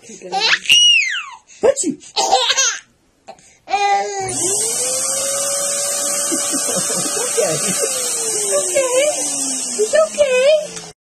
Betsy! okay. Okay. It's okay.